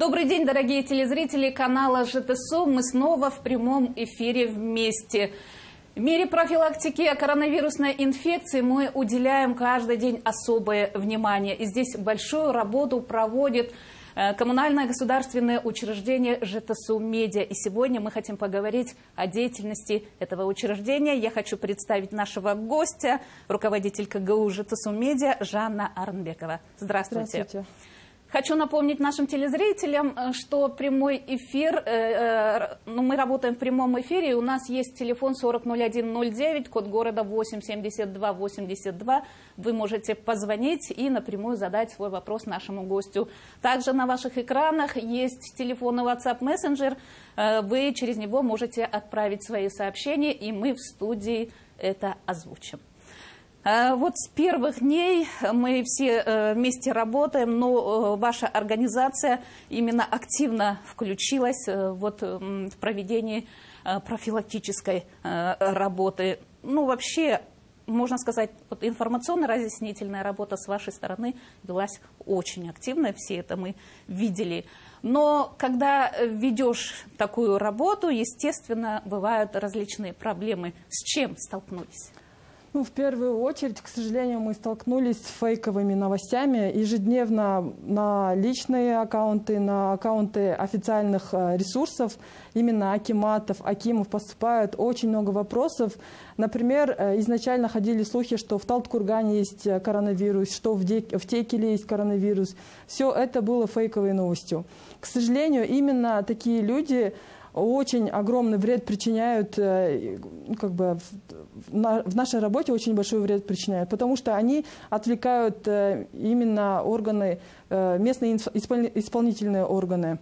Добрый день, дорогие телезрители канала ЖТСУ. Мы снова в прямом эфире вместе. В мере профилактики коронавирусной инфекции мы уделяем каждый день особое внимание. И здесь большую работу проводит э, коммунальное государственное учреждение ЖТСУ «Медиа». И сегодня мы хотим поговорить о деятельности этого учреждения. Я хочу представить нашего гостя, руководитель КГУ ЖТСУ «Медиа» Жанна Арнбекова. Здравствуйте. Здравствуйте. Хочу напомнить нашим телезрителям, э, что прямой эфир, э, э, ну, мы работаем в прямом эфире, и у нас есть телефон 400109, код города 87282. Вы можете позвонить и напрямую задать свой вопрос нашему гостю. Также на ваших экранах есть телефон и WhatsApp Messenger. Э, вы через него можете отправить свои сообщения, и мы в студии это озвучим. Э, вот с первых дней мы все э, вместе работаем, но э, ваша организация именно активно включилась вот в проведении профилактической работы. Ну, вообще, можно сказать, вот информационно-разъяснительная работа с вашей стороны велась очень активно, все это мы видели. Но когда ведешь такую работу, естественно, бывают различные проблемы. С чем столкнулись? Ну, в первую очередь, к сожалению, мы столкнулись с фейковыми новостями. Ежедневно на личные аккаунты, на аккаунты официальных э, ресурсов, именно Акиматов, Акимов поступают очень много вопросов. Например, э, изначально ходили слухи, что в Талткургане есть э, коронавирус, что в, Де в Текеле есть коронавирус. Все это было фейковой новостью. К сожалению, именно такие люди очень огромный вред причиняют, ну, как бы в нашей работе очень большой вред причиняют, потому что они отвлекают э, именно органы, э, местные исполнительные органы.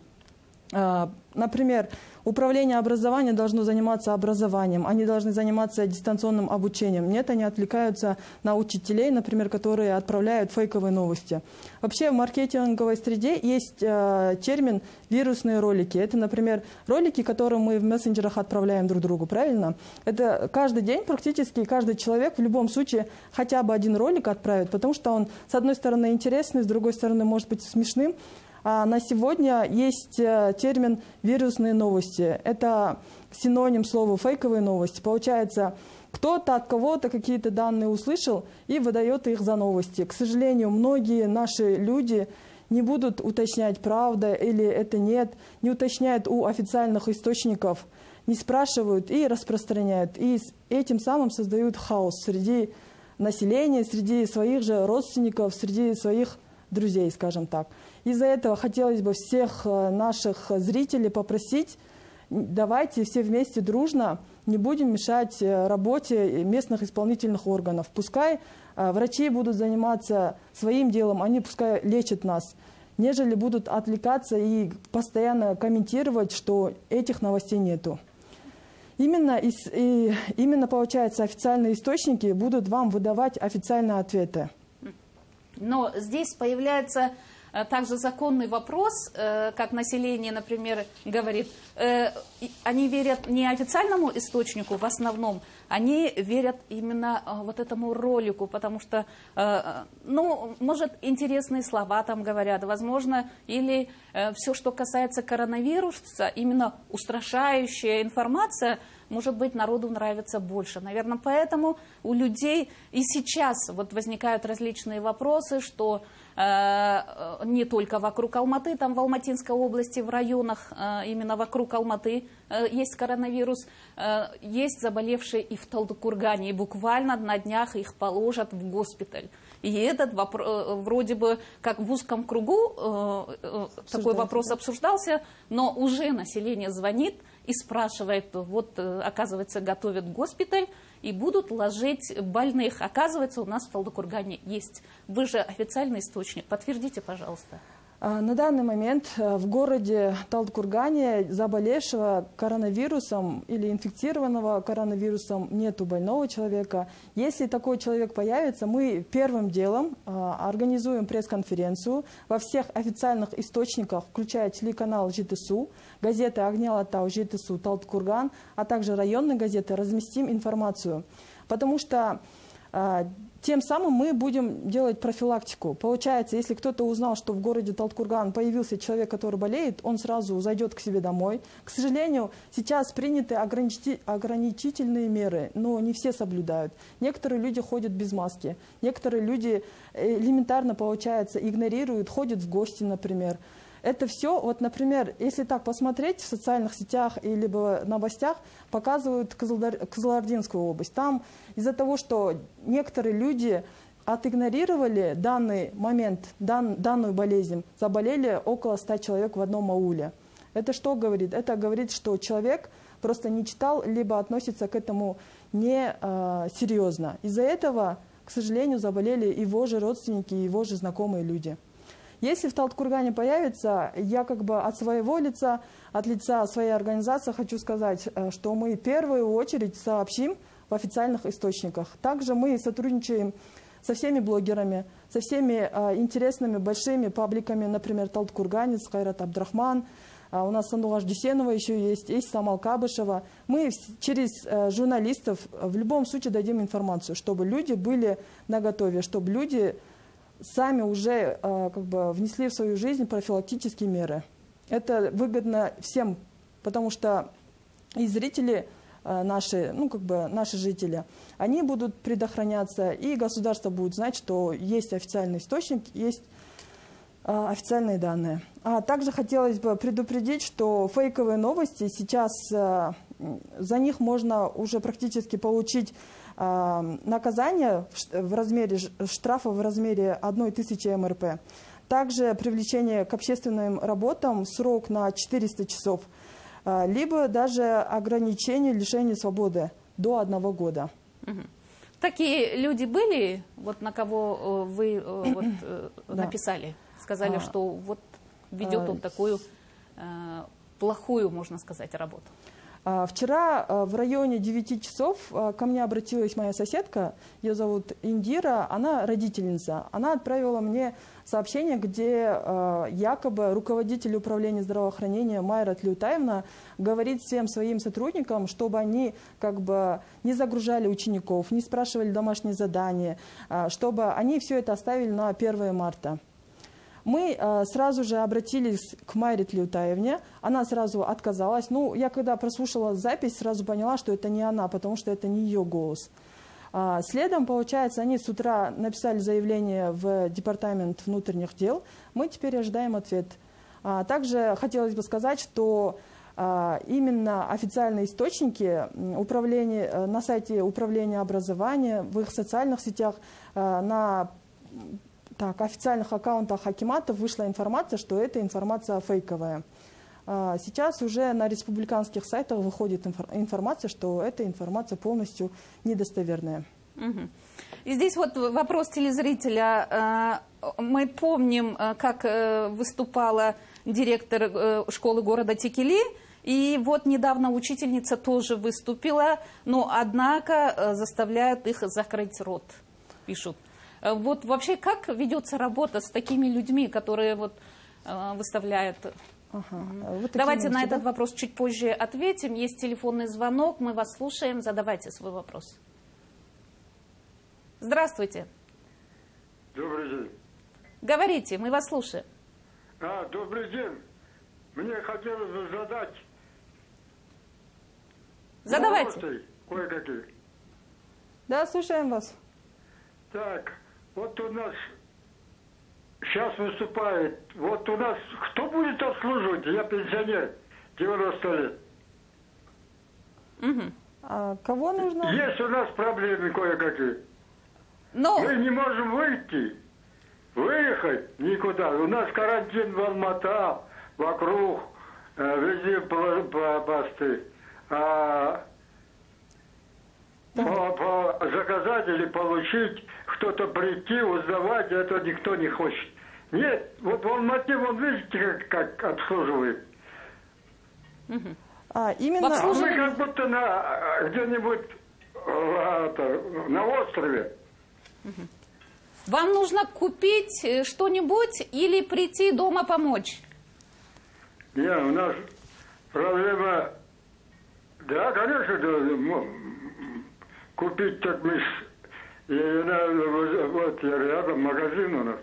А, например, Управление образования должно заниматься образованием, они должны заниматься дистанционным обучением. Нет, они отвлекаются на учителей, например, которые отправляют фейковые новости. Вообще в маркетинговой среде есть э, термин «вирусные ролики». Это, например, ролики, которые мы в мессенджерах отправляем друг другу, правильно? Это каждый день практически каждый человек в любом случае хотя бы один ролик отправит, потому что он, с одной стороны, интересный, с другой стороны, может быть смешным, а на сегодня есть э, термин «вирусные новости». Это синоним слова «фейковые новости». Получается, кто-то от кого-то какие-то данные услышал и выдает их за новости. К сожалению, многие наши люди не будут уточнять, правда или это нет, не уточняют у официальных источников, не спрашивают и распространяют. И этим самым создают хаос среди населения, среди своих же родственников, среди своих друзей, скажем так. Из-за этого хотелось бы всех э, наших зрителей попросить, давайте все вместе дружно не будем мешать э, работе местных исполнительных органов. Пускай э, врачи будут заниматься своим делом, они пускай лечат нас, нежели будут отвлекаться и постоянно комментировать, что этих новостей нету. Именно, и, именно, получается, официальные источники будут вам выдавать официальные ответы. Но здесь появляется э, также законный вопрос, э, как население, например, говорит, э, они верят не официальному источнику в основном, они верят именно вот этому ролику, потому что, ну, может, интересные слова там говорят, возможно, или все, что касается коронавируса, именно устрашающая информация – может быть, народу нравится больше. Наверное, поэтому у людей и сейчас вот возникают различные вопросы, что э, не только вокруг Алматы, там в Алматинской области, в районах, э, именно вокруг Алматы э, есть коронавирус, э, есть заболевшие и в Талдыкургане, и буквально на днях их положат в госпиталь. И этот вопрос, э, вроде бы, как в узком кругу э, э, такой вопрос да? обсуждался, но уже население звонит, и спрашивает, вот, э, оказывается, готовят госпиталь, и будут ложить больных. Оказывается, у нас в Талдыкургане есть. Вы же официальный источник. Подтвердите, пожалуйста. А, на данный момент э, в городе Талдкургане заболевшего коронавирусом или инфицированного коронавирусом нету больного человека. Если такой человек появится, мы первым делом а, организуем пресс-конференцию во всех официальных источниках, включая телеканал ЖТСУ, газеты «Огнял Атау», ЖТСУ, Талдкурган, а также районные газеты, разместим информацию. Потому что а, тем самым мы будем делать профилактику. Получается, если кто-то узнал, что в городе Талткурган появился человек, который болеет, он сразу зайдет к себе домой. К сожалению, сейчас приняты ограничительные меры, но не все соблюдают. Некоторые люди ходят без маски, некоторые люди э, элементарно, получается, игнорируют, ходят в гости, например. Это все, вот, например, если так посмотреть в социальных сетях или в новостях, показывают Кызылдар... Кызылординскую область. Там из-за того, что некоторые люди отигнорировали данный момент, дан, данную болезнь, заболели около 100 человек в одном ауле. Это что говорит? Это говорит, что человек просто не читал, либо относится к этому не э, серьезно. Из-за этого, к сожалению, заболели его же родственники, его же знакомые люди. Если в Талткургане появится, я как бы от своего лица, от лица своей организации хочу сказать, э, что мы в первую очередь сообщим в официальных источниках. Также мы сотрудничаем со всеми блогерами, со всеми э, интересными большими пабликами, например, Талткурганец, Хайрат Абдрахман, а у нас Сандугаш Дюсенова еще есть, есть Самал Кабышева. Мы через э, журналистов в любом случае дадим информацию, чтобы люди были наготове, чтобы люди сами уже э, как бы внесли в свою жизнь профилактические меры. Это выгодно всем, потому что и зрители э, наши, ну как бы наши жители, они будут предохраняться, и государство будет знать, что есть официальный источник, есть э, официальные данные. А также хотелось бы предупредить, что фейковые новости сейчас за них можно уже практически получить наказание в размере штрафа в размере 1 тысячи МРП. Также привлечение к общественным работам срок на 400 часов, а, либо даже ограничение лишения свободы до одного года. Такие люди были, вот на кого э, вы э, вот, э, написали, сказали, а, что вот ведет а, он такую плохую, можно сказать, работу. А, вчера а, в районе 9 часов а, ко мне обратилась моя соседка, ее зовут Индира, она родительница. Она отправила мне сообщение, где якобы руководитель управления здравоохранения Майра Тлютаевна говорит всем своим сотрудникам, чтобы они как бы не загружали учеников, не спрашивали домашние задания, чтобы они все это оставили на 1 марта. Мы э, сразу же обратились к Майре Тлеутаевне. Она сразу отказалась. Ну, я когда прослушала запись, сразу поняла, что это не она, потому что это не ее голос. А, следом, получается, они с утра написали заявление в Департамент внутренних дел. Мы теперь ожидаем ответ. А, также хотелось бы сказать, что а, именно официальные источники управления, э, на сайте Управления образования, в их социальных сетях, э, на так, официальных аккаунтах Акимата вышла информация, что эта информация фейковая. А, сейчас уже на республиканских сайтах выходит информация, что эта информация полностью недостоверная. И здесь вот вопрос телезрителя. А, мы помним, а, как э, выступала директор э, школы города Текели, и вот недавно учительница тоже выступила, но однако э, заставляют их закрыть рот, пишут. Э, вот вообще как ведется работа с такими людьми, которые вот э, выставляют Ага. Вот Давайте на этот вопрос чуть позже ответим. Есть телефонный звонок, мы вас слушаем. Задавайте свой вопрос. Здравствуйте. Добрый день. Говорите, мы вас слушаем. А, добрый день. Мне хотелось бы задать... Задавайте. Кое-какие. Да, слушаем вас. Так, вот у нас сейчас выступает, вот у нас кто будет обслуживать? Я пенсионер, 90 лет. Угу. А кого нужно? Есть у нас проблемы кое-какие. Но... Мы не можем выйти, выехать никуда. У нас карантин в Алмата, вокруг, э, везде посты. А по, по заказать или получить кто-то прийти, узнавать, это никто не хочет. Нет, вот в Алмате, вон видите, как, как обслуживает. А, именно... А мы как будто на где-нибудь а, на острове. Вам нужно купить э, что-нибудь или прийти дома помочь? Нет, у нас проблема... Да, конечно, да, купить так мы И она, вот рядом магазин у нас.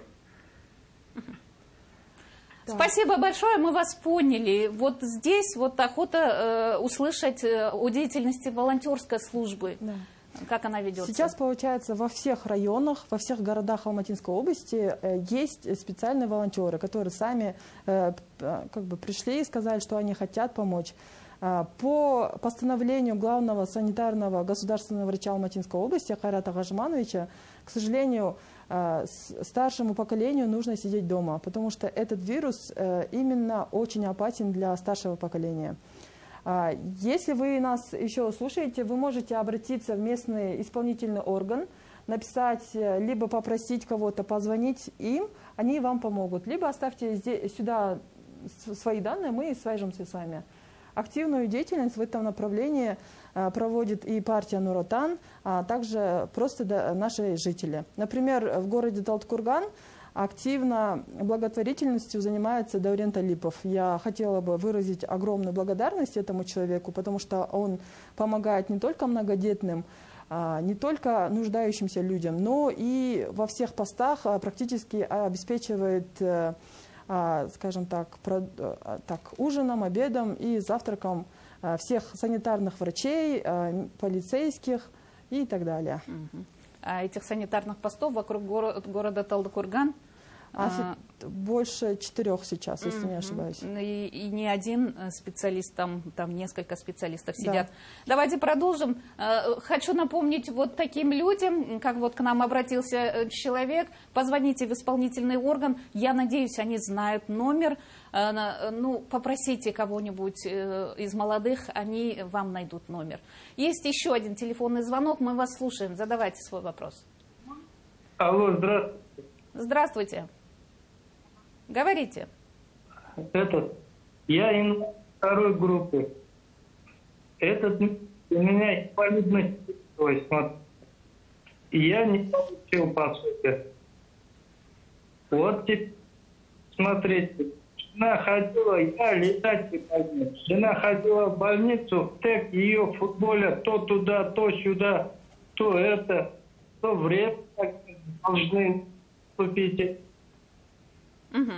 Да. Спасибо большое, мы вас поняли. Вот здесь вот охота э, услышать э, о деятельности волонтерской службы. Да. Как она ведется? Сейчас, получается, во всех районах, во всех городах Алматинской области э, есть специальные волонтеры, которые сами э, как бы пришли и сказали, что они хотят помочь. А, по постановлению главного санитарного государственного врача Алматинской области Хайрата Гажмановича, к сожалению, а, старшему поколению нужно сидеть дома, потому что этот вирус э, именно очень опасен для старшего поколения. А, если вы нас еще слушаете, вы можете обратиться в местный исполнительный орган, написать, э, либо попросить кого-то позвонить им, они вам помогут. Либо оставьте здесь, сюда свои данные, мы свяжемся с вами. Активную деятельность в этом направлении э, проводит и партия Нуротан, а также просто наши жители. Например, в городе Талткурган активно благотворительностью занимается Даурен Талипов. Я хотела бы выразить огромную благодарность этому человеку, потому что он помогает не только многодетным, а, не только нуждающимся людям, но и во всех постах а, практически обеспечивает, э, а, скажем так, так ужином, обедом и завтраком всех санитарных врачей, полицейских и так далее. А этих санитарных постов вокруг города Талдыкурган а, больше четырех сейчас, если не ошибаюсь. И, и не один э, специалист, там, там несколько специалистов сидят. Да. Давайте продолжим. Э, хочу напомнить вот таким людям, как вот к нам обратился э, человек, позвоните в исполнительный орган. Я надеюсь, они знают номер. Ну, попросите кого-нибудь из молодых, они вам найдут номер. Есть еще один телефонный звонок, мы вас слушаем. Задавайте свой вопрос. Алло, здравствуйте. Здравствуйте. Говорите. Этот, я инвалид второй группы. Этот у меня инвалидность вот, и я не получил пособие. Вот теперь, смотрите, жена ходила, я летать не могу. Жена ходила в больницу, в ТЭК, ее футболя то туда, то сюда, то это, то время должны купить. Угу.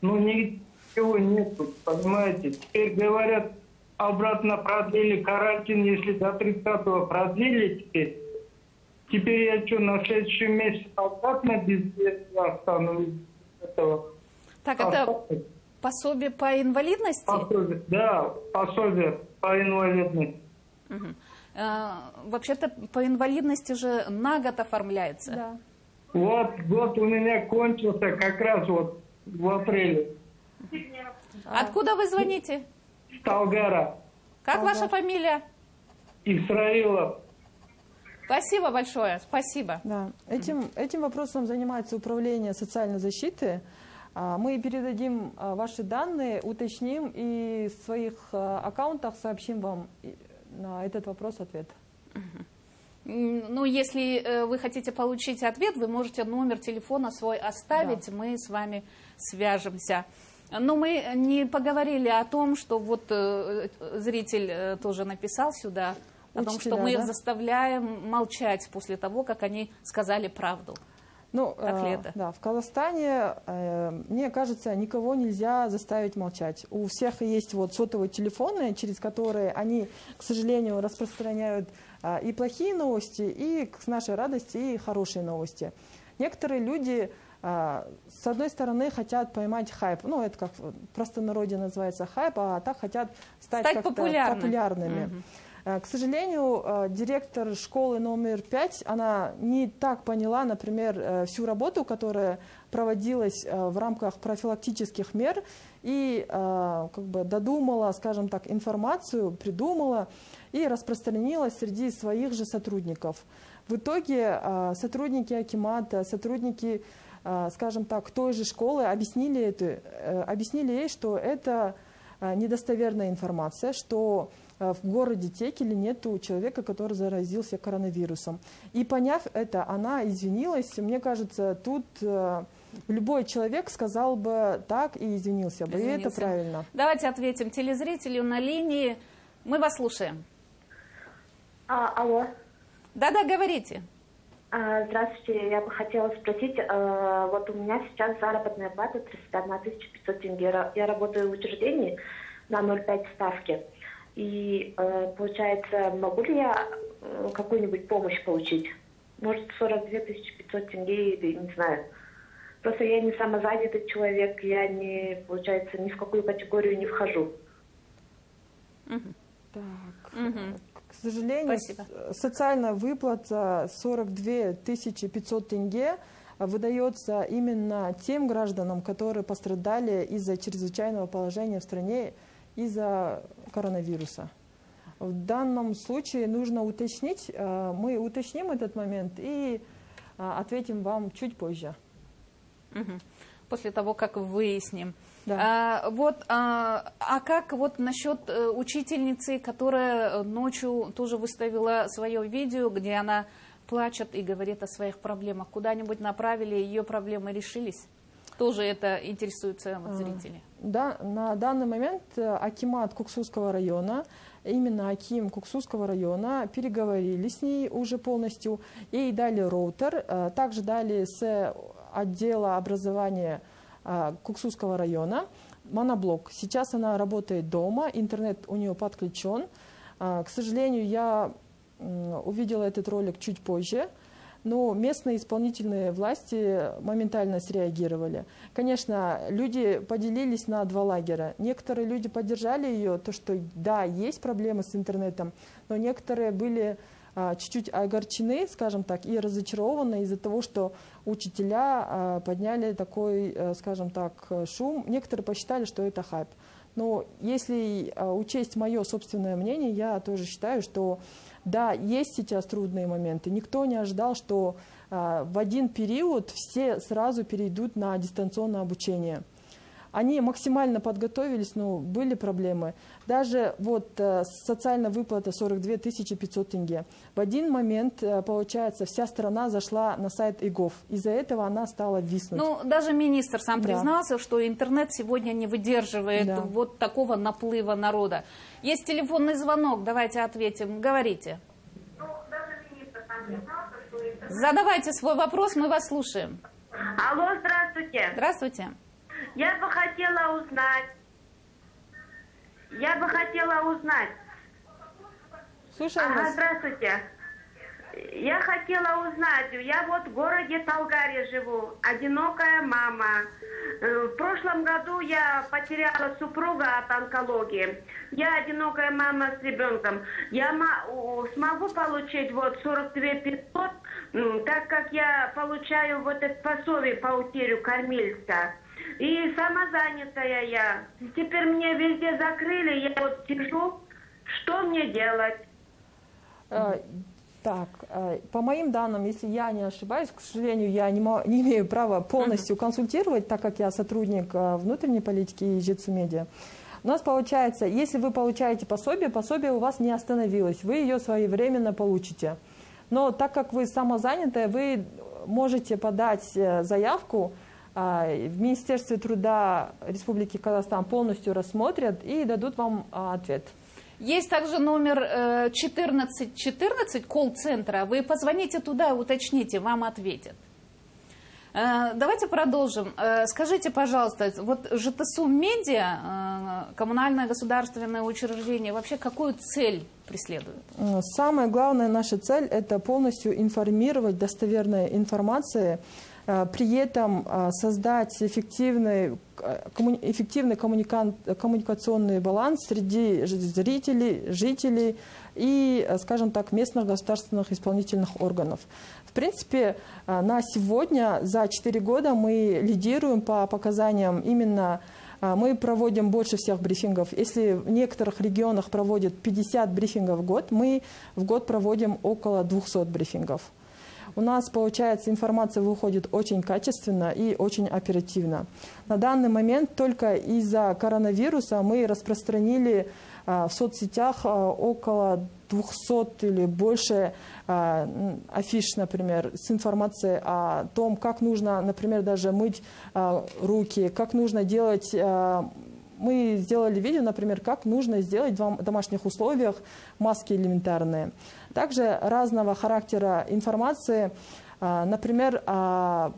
Ну, ничего нет, понимаете. Теперь говорят, обратно продлили карантин, если до 30-го продлили теперь. Теперь я что, на следующий месяц обратно без этого останусь? Этого. Так, это пособие по инвалидности? Пособие, да, пособие по инвалидности. Угу. А, вообще-то по инвалидности же на год оформляется. Да. Вот год у меня кончился как раз вот в апреле. Откуда вы звоните? Талгара. Как Талгар. ваша фамилия? Исраилов. Спасибо большое, спасибо. Да. Этим, этим вопросом занимается управление социальной защиты. А, мы передадим а, ваши данные, уточним и в своих а, аккаунтах сообщим вам на этот вопрос ответ. Ну, если э, вы хотите получить ответ, вы можете номер телефона свой оставить, да. мы с вами свяжемся. Но мы не поговорили о том, что вот э, зритель э, тоже написал сюда, о Учителя, том, что мы да? заставляем молчать после того, как они сказали правду. Ну, так ли это? Да, в Казахстане, мне кажется, никого нельзя заставить молчать. У всех есть вот сотовые телефоны, через которые они, к сожалению, распространяют и плохие новости, и к нашей радости, и хорошие новости. Некоторые люди, а, с одной стороны, хотят поймать хайп, ну, это как просто народе называется хайп, а так хотят стать, стать популярны. популярными. Угу. К сожалению, директор школы номер пять, она не так поняла, например, э, всю работу, которая проводилась э, в рамках профилактических мер, и как бы додумала, скажем так, информацию, придумала, и распространилась среди своих же сотрудников. В итоге а, сотрудники Акимата, сотрудники, а, скажем так, той же школы объяснили, это, э, объяснили ей, что это а, недостоверная информация, что в городе Текеле нет человека, который заразился коронавирусом. И поняв это, она извинилась. Мне кажется, тут любой человек сказал бы так и извинился бы. Извинился. И это правильно. Давайте ответим телезрителю на линии. Мы вас слушаем. А, алло. Да-да, говорите. А, здравствуйте, я бы хотела спросить, а, вот у меня сейчас заработная плата 31 500 тенге. Я работаю в учреждении на 0,5 ставки. И а, получается, могу ли я какую-нибудь помощь получить? Может, 42 500 тенге или не знаю. Просто я не самозанятый человек, я не, получается, ни в какую категорию не вхожу. Так. Угу. К сожалению, Спасибо. социальная выплата 42 500 тенге выдается именно тем гражданам, которые пострадали из-за чрезвычайного положения в стране из-за коронавируса. В данном случае нужно уточнить, э, мы уточним этот момент и э, ответим вам чуть позже. Угу. После того, как выясним. Да. А, вот, а, а как вот насчет э, учительницы, которая ночью тоже выставила свое видео, где она плачет и говорит о своих проблемах? Куда-нибудь направили, ее проблемы решились? Тоже это интересуется вот, зрители. Да, на данный момент э, Акимат Куксусского района, именно Аким Куксусского района, переговорили с ней уже полностью, ей дали роутер, э, также дали с отдела образования а, Куксусского района, моноблок. Сейчас она работает дома, интернет у нее подключен. А, к сожалению, я увидела этот ролик чуть позже, но местные исполнительные власти моментально среагировали. Конечно, люди поделились на два лагеря. Некоторые люди поддержали ее, то, что да, есть проблемы с интернетом, но некоторые были чуть-чуть огорчены, скажем так, и разочарованы из-за того, что учителя а, подняли такой, э, скажем так, шум. Некоторые посчитали, что это хайп. Но если а, учесть мое собственное мнение, я тоже считаю, что да, есть сейчас трудные моменты. Никто не ожидал, что в один период все сразу перейдут на дистанционное обучение. Они максимально подготовились, но были проблемы. Даже вот э, социальная выплата 42 500 тенге. В один момент, э, получается, вся страна зашла на сайт ИГОВ. Из-за этого она стала виснуть. Ну, даже министр сам да. признался, что интернет сегодня не выдерживает да. вот такого наплыва народа. Есть телефонный звонок, давайте ответим. Говорите. Ну, Задавайте свой вопрос, мы вас слушаем. Алло, здравствуйте. Здравствуйте. Я бы хотела узнать. Я бы хотела узнать. Слушаем ага, вас. Здравствуйте. Я хотела узнать, я вот в городе Талгаре живу, одинокая мама. Э, в прошлом году я потеряла супруга от онкологии. Я одинокая мама с ребенком. Я смогу получить вот 42 500, так как я получаю вот это пособие по утерю кормильца. И самозанятая я. Теперь мне везде закрыли, я вот сижу. Что мне делать? А, так, а, по моим данным, если я не ошибаюсь, к сожалению, я не, не имею права полностью консультировать, так как я сотрудник а, внутренней политики и ЖИЦУ Медиа. У нас получается, если вы получаете пособие, пособие у вас не остановилось, вы ее своевременно получите. Но так как вы самозанятая, вы можете подать э, заявку в Министерстве труда Республики Казахстан полностью рассмотрят и дадут вам а, ответ. Есть также номер 1414 э, колл-центра. Вы позвоните туда, уточните, вам ответят. Э, давайте продолжим. Э, скажите, пожалуйста, вот ЖТСУ Медиа, коммунальное государственное учреждение, вообще какую цель преследует? Самая главная наша цель – это полностью информировать достоверной информацией при этом э, создать эффективный, э, эффективный коммуникационный баланс среди зрителей, жителей и, скажем так, местных государственных исполнительных органов. В принципе, на сегодня, за 4 года мы лидируем по показаниям именно мы проводим больше всех брифингов. Если в некоторых регионах проводят 50 брифингов в год, мы в год проводим около 200 брифингов у нас, получается, информация выходит очень качественно и очень оперативно. На данный момент только из-за коронавируса мы распространили а, в соцсетях а, около 200 или больше а, афиш, например, с информацией о том, как нужно, например, даже мыть руки, как нужно делать мы сделали видео, например, как нужно сделать в домашних условиях маски элементарные. Также разного характера информации Например,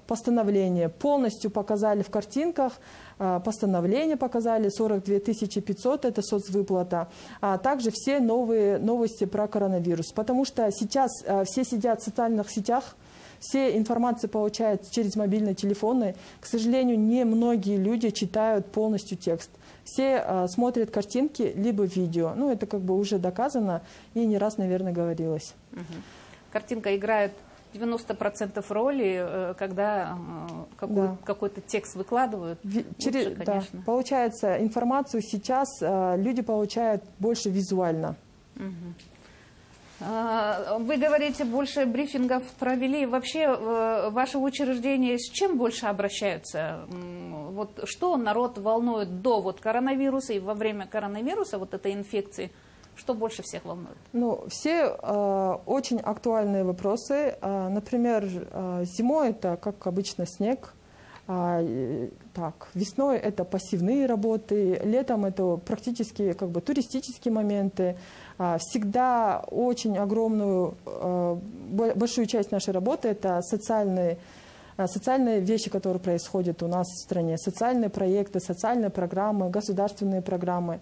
постановление полностью показали в картинках, постановление показали 42 500, это соцвыплата, а также все новые новости про коронавирус. Потому что сейчас все сидят в социальных сетях, все информации получают через мобильные телефоны. К сожалению, не многие люди читают полностью текст. Все э, смотрят картинки либо видео. Ну, это как бы уже доказано и не раз, наверное, говорилось. Угу. Картинка играет 90% роли, э, когда э, какой, да. какой-то текст выкладывают. Через, Лучше, да. Получается, информацию сейчас э, люди получают больше визуально. Угу. А, вы говорите, больше брифингов провели. Вообще, э, ваши учреждения с чем больше обращаются? Вот что народ волнует до вот коронавируса и во время коронавируса, вот этой инфекции? Что больше всех волнует? Ну, все э, очень актуальные вопросы. Э, например, э, зимой это, как обычно, снег. Э, так, весной это пассивные работы, летом это практически как бы туристические моменты. А, всегда очень огромную, а, большую часть нашей работы – это социальные а, социальные вещи, которые происходят у нас в стране, социальные проекты, социальные программы, государственные программы.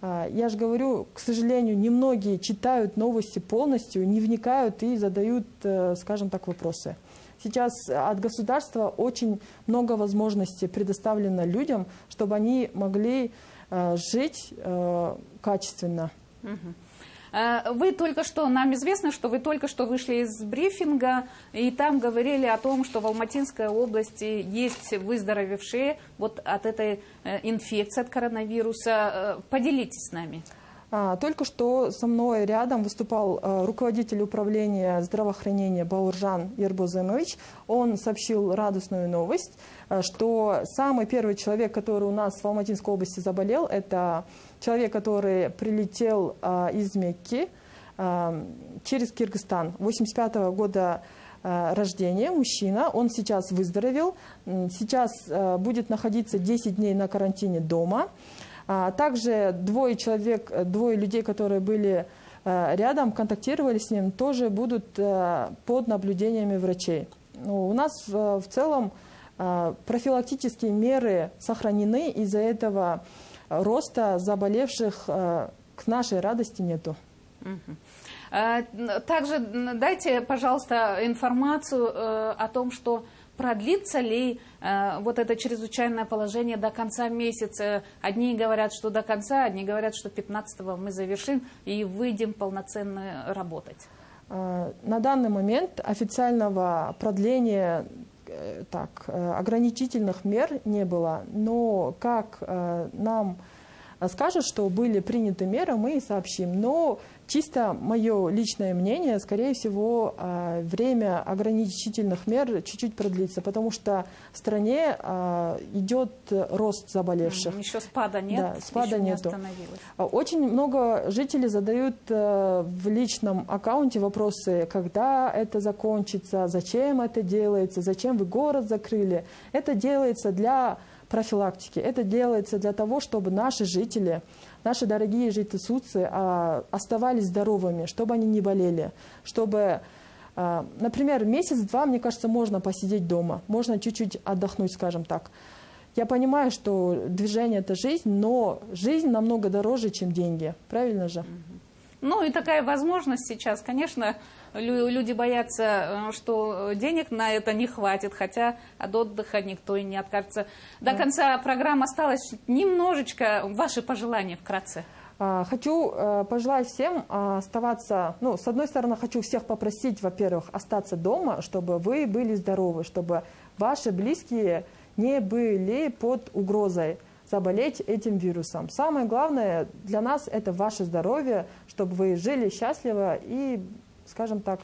Я же говорю, к сожалению, немногие читают новости полностью, не вникают и задают, э, скажем так, вопросы. Сейчас от государства очень много возможностей предоставлено людям, чтобы они могли э, жить э, качественно. Угу. Э, вы только что, нам известно, что вы только что вышли из брифинга, и там говорили о том, что в Алматинской области есть выздоровевшие вот от этой э, инфекции, от коронавируса. Э, поделитесь с нами. А, только что со мной рядом выступал руководитель управления здравоохранения Бауржан Ербоземович. Он сообщил радостную новость, что самый первый человек, который у нас в Алматинской области заболел, это человек, который прилетел а, из Мекки а, через Киргизстан. 85 -го года а, рождения, мужчина, он сейчас выздоровел, сейчас а, будет находиться 10 дней на карантине дома. А, также двое человек, двое людей, которые были рядом, контактировали с ним, тоже будут под наблюдениями врачей. Ну, у нас в целом профилактические меры сохранены, из-за этого роста заболевших к нашей радости нету. Также дайте, пожалуйста, информацию э, о том, что продлится ли э, вот это чрезвычайное положение до конца месяца. Одни говорят, что до конца, одни говорят, что 15-го мы завершим и выйдем полноценно работать. Э, на данный момент официального продления э, так, э, ограничительных мер не было, но как нам скажут, что были приняты меры, мы и сообщим. Но Чисто мое личное мнение, скорее всего, а, время ограничительных мер чуть-чуть продлится, потому что в стране а, идет рост заболевших. Еще спада нет? Да, спада еще нету. А, очень много жителей задают в личном аккаунте вопросы, когда это закончится, зачем это делается, зачем вы город закрыли. Это делается для профилактики, это делается для того, чтобы наши жители наши дорогие жители а, оставались здоровыми, чтобы они не болели, чтобы, а, например, месяц-два, мне кажется, можно посидеть дома, можно чуть-чуть отдохнуть, скажем так. Я понимаю, что движение – это жизнь, но жизнь намного дороже, чем деньги. Правильно же? Ну и такая возможность сейчас, конечно, люди боятся, э, что денег на это не хватит, хотя от отдыха никто и не откажется. До конца программы осталось немножечко ваши пожелания вкратце. А, хочу э, пожелать всем а, оставаться, ну, с одной стороны, хочу всех попросить, во-первых, остаться дома, чтобы вы были здоровы, чтобы ваши близкие не были под угрозой заболеть этим вирусом. Самое главное для нас это ваше здоровье, чтобы вы жили счастливо и скажем так,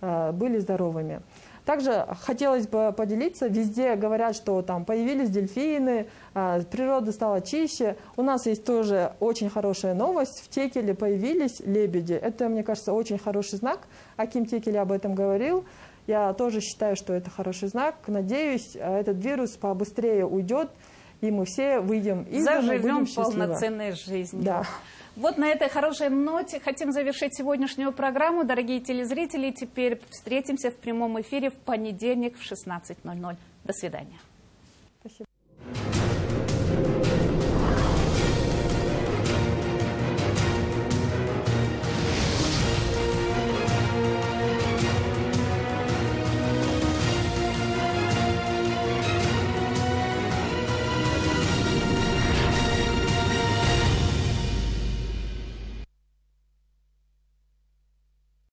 э, были здоровыми. Также хотелось бы поделиться, везде говорят, что там появились дельфины, э, природа стала чище. У нас есть тоже очень хорошая новость, в Текеле появились лебеди. Это, мне кажется, очень хороший знак. Аким Текеле об этом говорил. Я тоже считаю, что это хороший знак. Надеюсь, э, этот вирус побыстрее уйдет, и мы все выйдем из Заживем полноценной жизнью. Да. Вот на этой хорошей ноте хотим завершить сегодняшнюю программу. Дорогие телезрители, теперь встретимся в прямом эфире в понедельник в 16.00. До свидания.